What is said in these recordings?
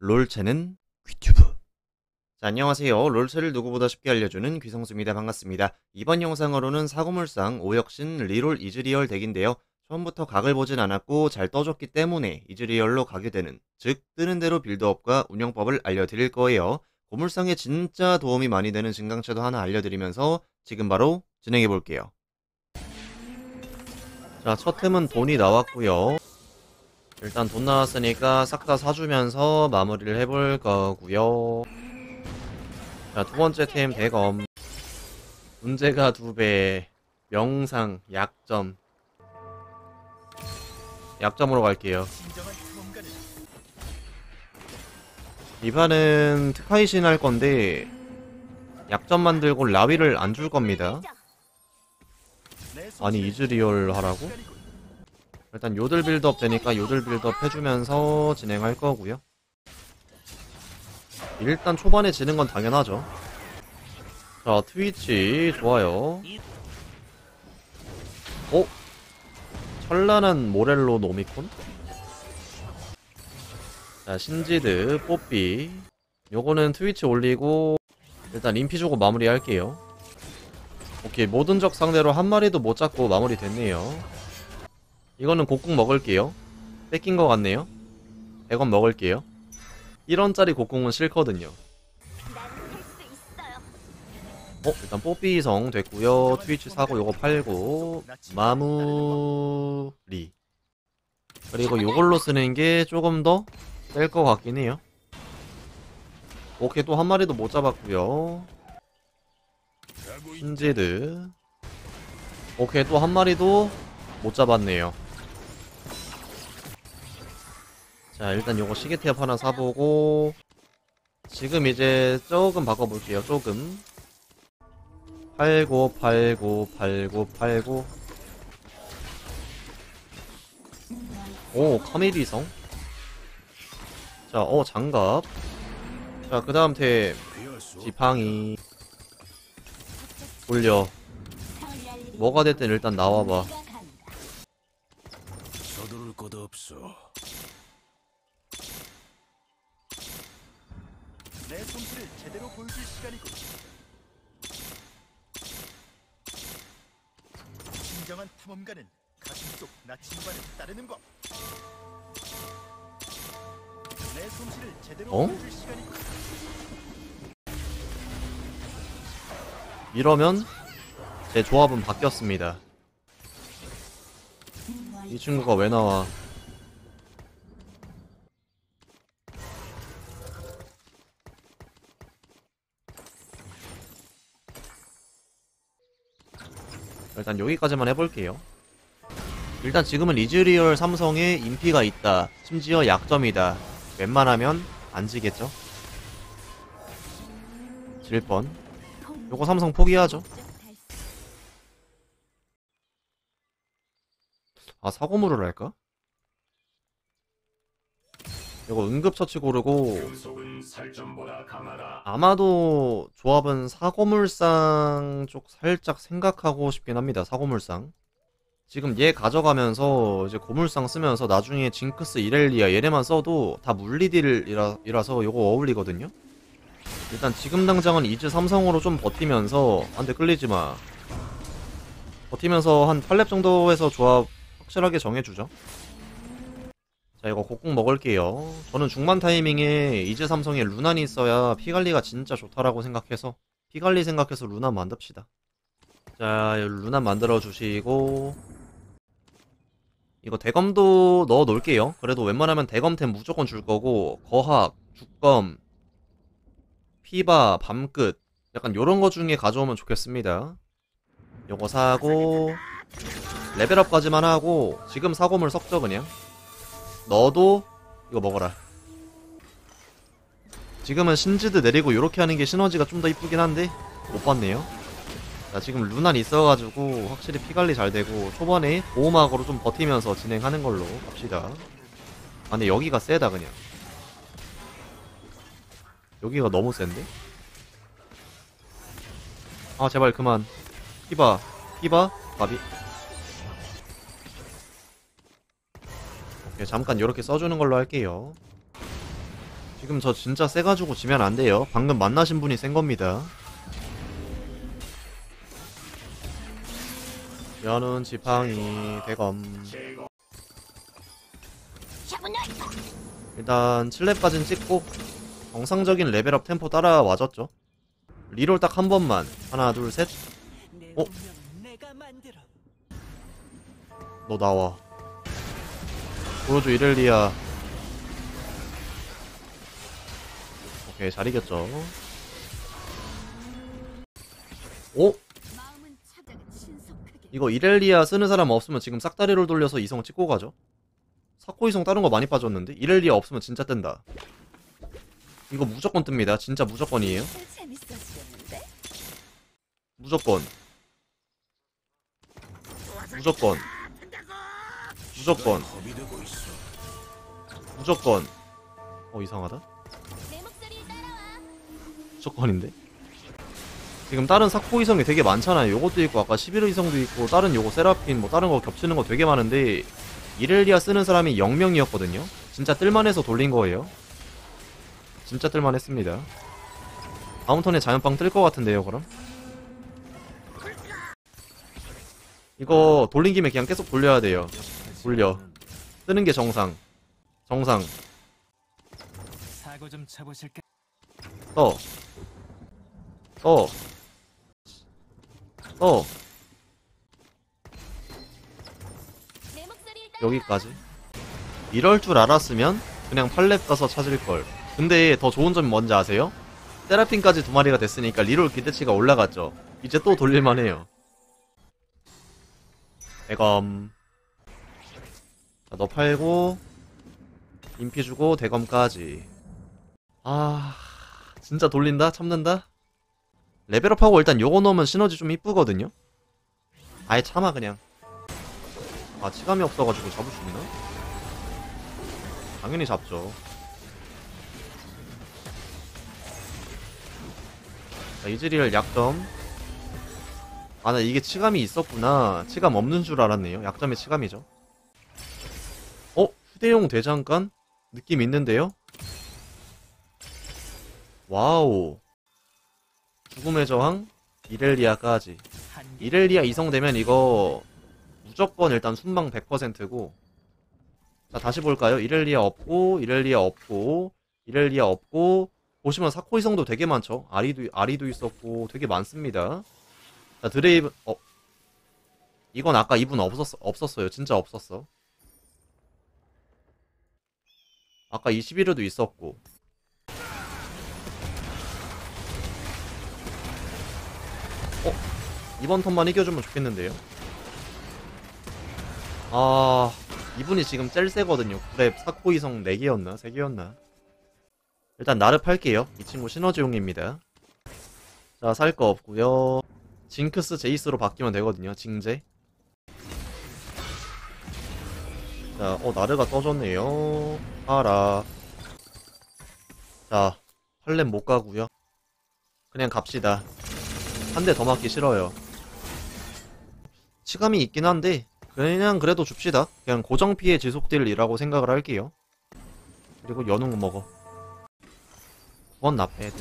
롤체는 귀튜브. 자, 안녕하세요. 롤체를 누구보다 쉽게 알려주는 귀성수입니다. 반갑습니다. 이번 영상으로는 사고물상 오혁신 reroll 이즈리얼 덱인데요. 처음부터 각을 보진 않았고 잘 떠줬기 때문에 이즈리얼로 가게 되는, 즉 뜨는 대로 빌드업과 운영법을 알려드릴 거예요. 고물상에 진짜 도움이 많이 되는 증강체도 하나 알려드리면서 지금 바로 진행해 볼게요. 자, 첫 템은 돈이 나왔고요. 일단 돈 나왔으니까 싹 다 사주면서 마무리를 해볼 거고요. 자, 두 번째 템 대검. 문제가 두 배. 명상, 약점. 약점으로 갈게요. 이 판은 특파이신 할 건데 약점 만들고 라위를 안 줄 겁니다. 아니 이즈리얼 하라고? 일단 요들 빌드업 되니까 요들 빌드업 해주면서 진행할 거고요. 일단 초반에 지는 건 당연하죠. 자, 트위치 좋아요. 어? 찬란한 모렐로 노미콘? 자, 신지드, 뽀삐. 요거는 트위치 올리고 일단 인피 주고 마무리 할게요. 오케이, 모든 적 상대로 한 마리도 못 잡고 마무리 됐네요. 이거는 곡궁 먹을게요. 뺏긴 것 같네요. 100원 먹을게요. 1원짜리 곡궁은 싫거든요. 어, 일단 뽀삐성 됐고요. 트위치 사고 요거 팔고 마무리. 그리고 요걸로 쓰는 게 조금 더 셀 것 같긴 해요. 오케이, 또 한 마리도 못 잡았고요. 신지드. 오케이, 또 한 마리도 못 잡았네요. 자 일단 요거 시계탭 하나 사보고 지금 이제 조금 바꿔볼게요 조금. 팔고 팔고 팔고 팔고 오 카밀리성? 자어 장갑. 자 그 다음 템. 지팡이. 올려. 뭐가 됐든 일단 나와봐. 솜씨를 제대로 보여줄 시간이고 진정한 탐험가는 가슴 속 나침반을 따르는 법. 내 솜씨를 제대로 어? 보여줄 시간이고 이러면 제 조합은 바뀌었습니다. 이 친구가 왜 나와? 일단 여기까지만 해볼게요. 일단 지금은 이즈리얼 삼성에 인피가 있다. 심지어 약점이다. 웬만하면 안 지겠죠? 질 뻔. 요거 삼성 포기하죠. 아 사고물을 할까? 이거 응급처치 고르고 아마도 조합은 사고물상 쪽 살짝 생각하고 싶긴 합니다 사고물상. 지금 얘 가져가면서 이제 고물상 쓰면서 나중에 징크스 이렐리아 얘네만 써도 다 물리딜이라서 요거 어울리거든요. 일단 지금 당장은 이즈 삼성으로 좀 버티면서 안돼 끌리지마. 버티면서 한 8렙 정도에서 조합 확실하게 정해주죠. 자 이거 곡궁 먹을게요. 저는 중반 타이밍에 이제 삼성에 루난이 있어야 피관리가 진짜 좋다라고 생각해서 피관리 생각해서 루난 만듭시다. 자 루난 만들어 주시고 이거 대검도 넣어 놓을게요. 그래도 웬만하면 대검템 무조건 줄 거고 거학, 죽검, 피바, 밤끝 약간 요런 거 중에 가져오면 좋겠습니다. 요거 사고 레벨업까지만 하고 지금 사고물 섞죠 그냥 너도 이거 먹어라. 지금은 신지드 내리고 요렇게 하는 게 시너지가 좀 더 이쁘긴 한데 못 봤네요. 자 지금 루난 있어가지고 확실히 피관리 잘 되고 초반에 보호막으로 좀 버티면서 진행하는 걸로 갑시다. 아 근데 여기가 세다 그냥. 여기가 너무 센데? 아 제발 그만. 피바. 피바? 바비 오케이, 잠깐 이렇게 써주는 걸로 할게요. 지금 저 진짜 세가지고 지면 안 돼요. 방금 만나신 분이 센 겁니다. 연은 지팡이 대검. 일단 7렙까진 찍고 정상적인 레벨업 템포 따라와줬죠. 리롤 딱 한 번만. 하나, 둘, 셋. 어? 너 나와. 보여줘, 이렐리아. 오케이, 잘 이겼죠. 오? 이거 이렐리아 쓰는 사람 없으면 지금 싹다리를 돌려서 이성 찍고 가죠. 사코 이성 다른 거 많이 빠졌는데? 이렐리아 없으면 진짜 뜬다. 이거 무조건 뜹니다. 진짜 무조건이에요. 무조건. 무조건. 무조건. 무조건. 어, 이상하다. 무조건인데? 지금 다른 사코 이성이 되게 많잖아요. 요것도 있고, 아까 11호 이성도 있고, 다른 요거 세라핀, 뭐 다른 거 겹치는 거 되게 많은데, 이렐리아 쓰는 사람이 0명이었거든요? 진짜 뜰만해서 돌린 거예요. 진짜 뜰만했습니다. 다음 턴에 자연빵 뜰 것 같은데요, 그럼? 이거 돌린 김에 그냥 계속 돌려야 돼요. 돌려. 뜨는 게 정상. 정상. 사고 좀 쳐보실까? 내 목소리를 따라와 여기까지. 이럴 줄 알았으면 그냥 팔렙 가서 찾을 걸. 근데 더 좋은 점이 뭔지 아세요? 세라핀까지 두 마리가 됐으니까 리롤 기대치가 올라갔죠. 이제 또 돌릴만 해요. 대검. 자, 너 팔고, 인피 주고, 대검까지. 아, 진짜 돌린다? 참는다? 레벨업하고 일단 요거 넣으면 시너지 좀 이쁘거든요? 아예 참아, 그냥. 아, 치감이 없어가지고 잡을 수 있나? 당연히 잡죠. 자, 이즈리얼 약점. 아, 나 이게 치감이 있었구나. 치감 없는 줄 알았네요. 약점이 치감이죠. 어? 휴대용 대장간? 느낌 있는데요? wow. 죽음의 저항? 이렐리아까지. 이렐리아 이성되면 이거 무조건 일단 순방 100%고 자 다시 볼까요? 이렐리아 없고 이렐리아 없고 이렐리아 없고 보시면 사코 이성도 되게 많죠 아리도 아리도 있었고 되게 많습니다 자 드레이브 어 이건 아까 이분 없었 없었어요 진짜 없었어 아까 21호도 있었고. 어? 이번 턴만 이겨주면 좋겠는데요? 아 이분이 지금 짤세거든요. 9렙 사코 이성 4개였나? 3개였나? 일단 나르 팔게요. 이 친구 시너지용입니다. 자 살 거 없고요. 징크스 제이스로 바뀌면 되거든요. 징제 자 어 나르가 떠졌네요 팔아 자 팔렘 못 가고요 그냥 갑시다 한 대 더 맞기 싫어요 치감이 있긴 한데 그냥 그래도 줍시다. 그냥 고정 피해 지속 딜이라고 생각을 할게요. 그리고 연웅 먹어. 그건 돼.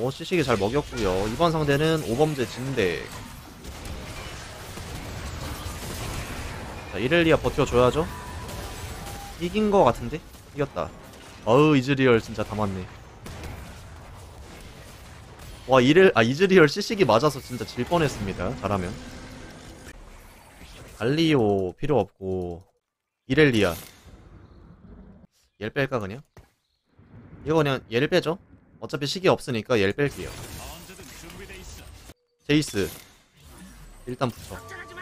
오, 시식이 잘 먹였고요. 이번 상대는 오범제 진대. 자, 이렐리아 버텨줘야죠. 이긴 거 같은데? 이겼다. 어우, 이즈리얼 진짜 다 맞네. 와 이를 아 이즈리얼 CC기 맞아서 진짜 질 뻔했습니다. 잘하면. 갈리오 필요 없고 이렐리아. 옐 뺄까 그냥? 이거 그냥 얘를 빼죠. 어차피 CC기 없으니까 얘를 뺄게요. 제이스 일단 붙여.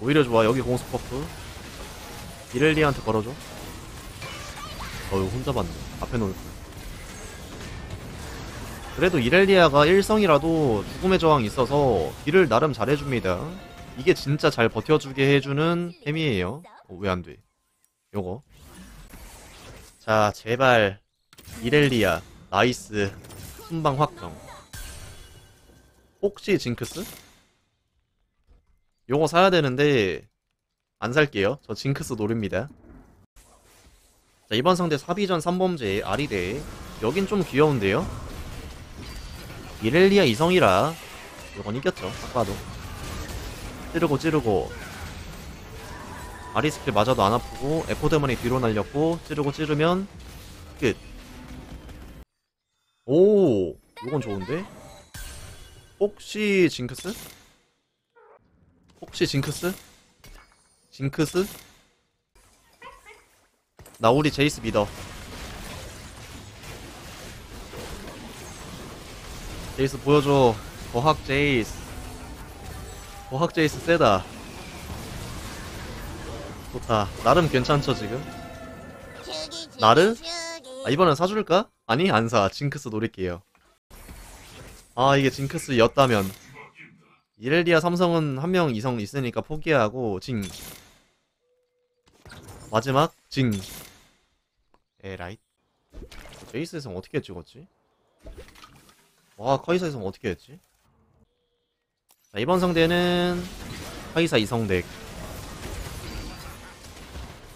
오히려 좋아. 여기 공수 퍼프. 이렐리아한테 걸어줘. 어 이거 혼자 봤네. 앞에 놓을 거 그래도 이렐리아가 1성이라도 죽음의 저항 있어서 딜을 나름 잘해줍니다. 이게 진짜 잘 버텨주게 해주는 템이에요. 어, 왜 안돼? 요거. 자 제발. 이렐리아. nice. 순방 확정. 혹시 징크스? 요거 사야 되는데 안 살게요. 저 징크스 노립니다. 자 이번 상대 사비전 3범죄 아리덱 여긴 좀 귀여운데요. 이렐리아 이성이라 요건 이겼죠. 딱 봐도 찌르고 찌르고 아리 스킬 맞아도 안 아프고 에포데몬이 뒤로 날렸고 찌르고 찌르면 끝. 오, 요건 좋은데? 혹시 징크스? 혹시 징크스? 징크스? 나 우리 제이스 믿어. 제이스 보여줘. 거학 제이스. 거학 제이스 세다. 좋다. 나름 괜찮죠 지금? 나르? 아, 이번엔 사줄까? 아니 안 사. 징크스 노릴게요. 아 이게 징크스였다면 이렐리아 삼성은 한 명 이성 있으니까 포기하고 징. 마지막 징. 에라이 제이스에서 어떻게 찍었지? 와 카이사에서 어떻게 했지? 자 이번 상대는 카이사 이성 덱.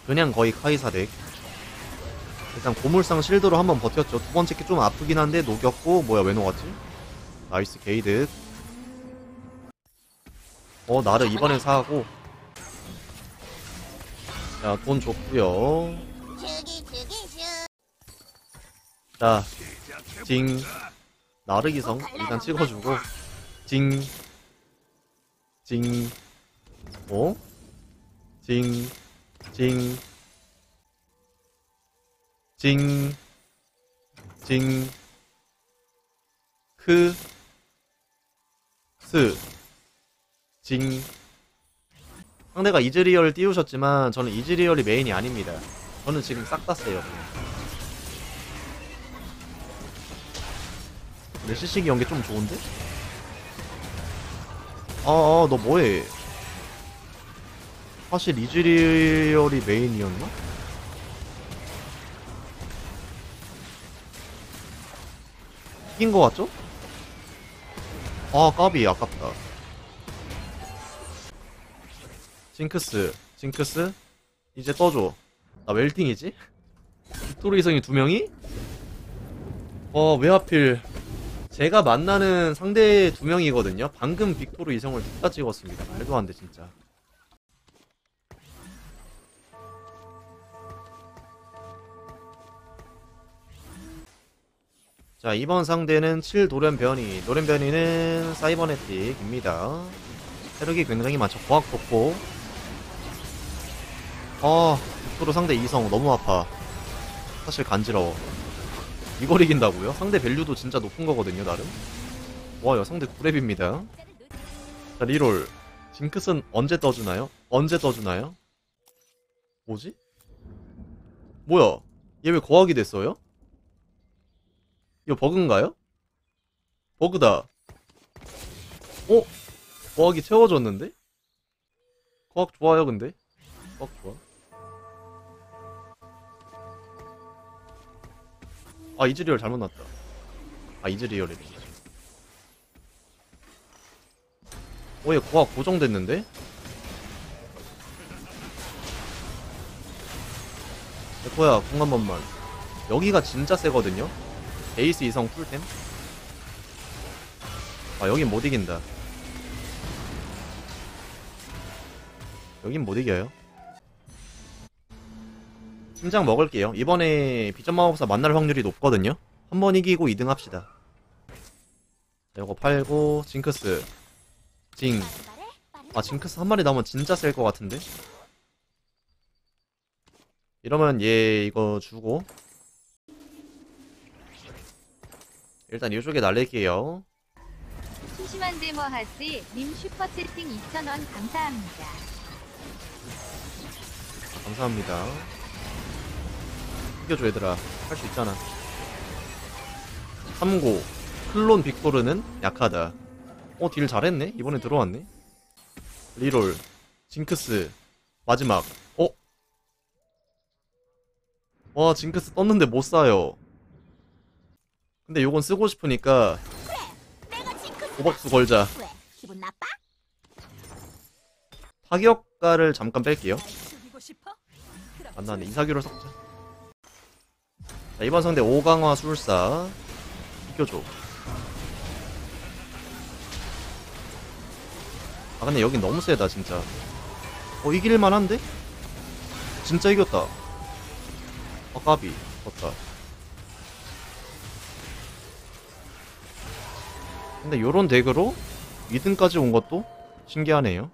그냥 거의 카이사 덱. 일단 고물상 실드로 한번 버텼죠. 두 번째 게 좀 아프긴 한데 녹였고 뭐야 왜 녹았지? 나이스 게이드 어 나를 이번엔 사고. 자돈 줬구요. 자징. 나르기성 일단 찍어주고. 징. 징, 어? 징, 징, 징, 징, 크, 스, 징. 상대가 이즈리얼 띄우셨지만 저는 이즈리얼이 메인이 아닙니다. 저는 지금 싹 다 세요. 근데 시식이 연계 좀 좋은데? 아, 아, 너 뭐해? 사실 이즈리얼이 메인이었나? 이긴 거 같죠? 아, 까비, 아깝다. 징크스, 징크스, 이제 떠줘. 나 웰팅이지? 빅토르 이성이 두 명이? 어, 왜 하필. 제가 만나는 상대 두 명이거든요. 방금 빅토르 이성을 둘 다 찍었습니다. 말도 안 돼, 진짜. 자, 이번 상대는 7 도련변이. 도련변이는 사이버네틱입니다. 체력이 굉장히 많죠. 과학 좋고. 아, 빅토르 상대 이성 너무 아파. 사실 간지러워. 이걸 이긴다고요? 상대 밸류도 진짜 높은 거거든요, 나름. 와요, 상대 9렙입니다. 자, 리롤. 징크스는 언제 떠주나요? 언제 떠주나요? 뭐지? 뭐야? 얘 왜 거학이 됐어요? 이거 버그인가요? 버그다. 어? 거학이 채워졌는데? 거학 좋아요, 근데? 거학 좋아. 아 이즈리얼 잘못 났다. 아 이즈리얼이네 어얘 고학 고정됐는데? 에코야 궁한 번만 여기가 진짜 세거든요? 에이스 이성 풀템? 아 여긴 못 이긴다. 여긴 못 이겨요 심장 먹을게요. 이번에 비전 마법사 만날 확률이 높거든요. 한번 이기고 2등 합시다. 자, 이거 팔고 징크스 징. 아 징크스 한 마리 나오면 진짜 셀 것 같은데. 이러면 얘 이거 주고 일단 이쪽에 날릴게요. 심심한 데모 하지 님 슈퍼채팅 2,000원 감사합니다. 감사합니다. 이겨줘 얘들아 할 수 있잖아 3고 클론 빅토르는 약하다 어 딜 잘했네 이번에 들어왔네 리롤 징크스 마지막 어? 와 징크스 떴는데 못 사요 근데 요건 쓰고 싶으니까 호박수 걸자? 사기역가를 잠깐 뺄게요. 날 죽이고 싶어? 그럼 안 나왔네. 이사기로 섞자. 자, 이번 상대 5강화 술사. 이겨줘. 아, 근데 여긴 너무 세다, 진짜. 어, 이길만 한데? 진짜 이겼다. 아, 까비. 졌다. 근데 요런 덱으로 2등까지 온 것도 신기하네요.